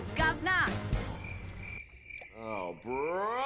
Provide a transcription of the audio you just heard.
right, governor. Oh, bro.